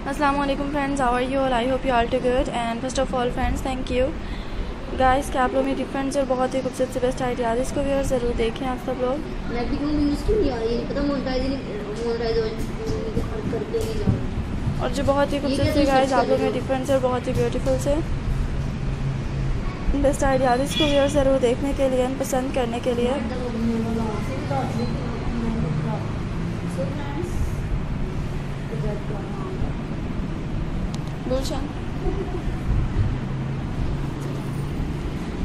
अस्सलाम वालेकुम friends how are you all I hope you all too good and first of all friends thank you guys क्या आप लोग मेरी friends और बहुत ही खूबसूरत से बेस्ट आइडियाज़ इसको भी और ज़रूर देखें आप सब लोग। और जो बहुत ही खूबसूरत से गाइस आप लोग मेरी फ्रेंड्स और बहुत ही ब्यूटीफुल से बेस्ट आइडियाज़ इसको भी और ज़रूर देखने के लिए पसंद करने के लिए। गुलशन।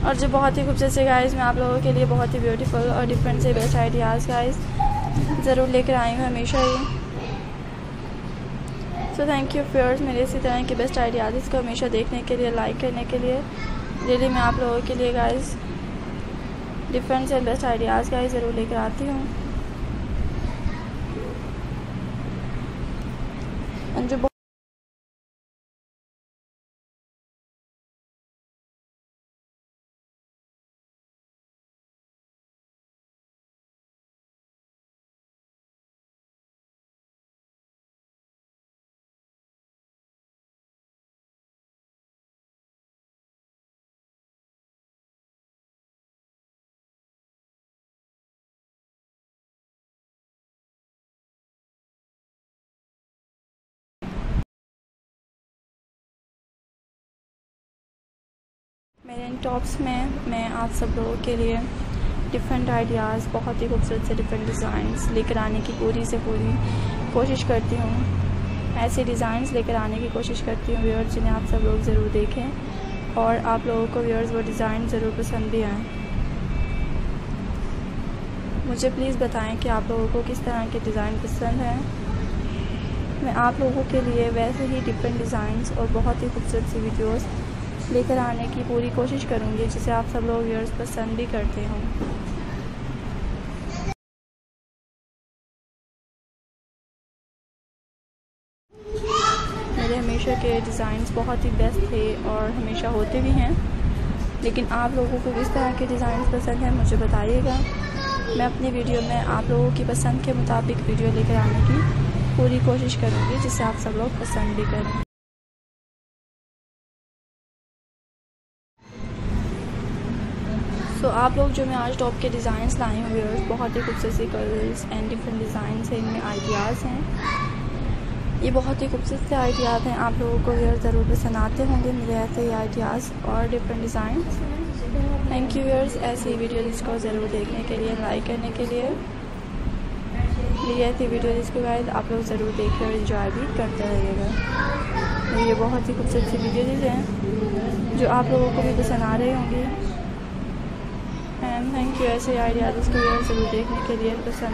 और जो बहुत ही खूबसूरत से गाइस मैं आप लोगों के लिए बहुत ही ब्यूटीफुल और डिफरेंट से बेस्ट आइडियाज़ गाइस ज़रूर लेकर आई हूँ हमेशा ही। सो थैंक यू फ्योर्स मेरे इसी तरह के बेस्ट आइडियाज़ इसको हमेशा देखने के लिए लाइक करने के लिए। डेली मैं आप लोगों के लिए गाइस डिफरेंट से बेस्ट आइडियाज़ गाइस ज़रूर लेकर आती हूँ। जो मेरे इन टॉप्स में मैं आप सब लोगों के लिए डिफरेंट आइडियाज़ बहुत ही खूबसूरत से डिफरेंट डिज़ाइंस लेकर आने की पूरी से पूरी कोशिश करती हूँ। ऐसे डिज़ाइंस लेकर आने की कोशिश करती हूँ व्यूअर्स जिन्हें आप सब लोग ज़रूर देखें और आप लोगों को व्यूअर्स वो डिज़ाइन ज़रूर पसंद भी आएँ। मुझे प्लीज़ बताएँ कि आप लोगों को किस तरह के डिज़ाइन पसंद हैं। मैं आप लोगों के लिए वैसे ही डिफरेंट डिज़ाइंस और बहुत ही खूबसूरत सी वीडियोस लेकर आने की पूरी कोशिश करूँगी, जिसे आप सब लोग व्यूअर्स पसंद भी करते हों। मेरे हमेशा के डिज़ाइंस बहुत ही बेस्ट थे और हमेशा होते भी हैं। लेकिन आप लोगों को किस तरह के डिज़ाइन पसंद हैं, मुझे बताइएगा। मैं अपनी वीडियो में आप लोगों की पसंद के मुताबिक वीडियो लेकर आने की पूरी कोशिश करूँगी जिससे आप सब लोग पसंद भी करें। तो आप लोग जो मैं आज टॉप के डिज़ाइंस लाए हूँ व्यूअर्स बहुत ही खूबसूरत सी कलर्स एंड डिफरेंट डिज़ाइन हैं, इनमें आइडियाज़ हैं। ये बहुत ही खूबसूरत से आइडियाज़ हैं। आप लोगों को व्यूअर्स ज़रूर पसंद आते होंगे मेरे ऐसे ही आइडियाज़ और different design thank you viewers ऐसी वीडियो जिसको ज़रूर देखने के लिए लाइक करने के लिए। ये ऐसी वीडियो जिसको बाद आप लोग ज़रूर देख कर इंजॉय भी करते रहिएगा। ये बहुत ही खूबसूरत सी वीडियोज़ हैं, जो आप लोगों को भी पसंद आ रहे होंगे। एंड थैंक यू ऐसे आइडियाज़ इसको ज़रूर देखने के लिए पसंद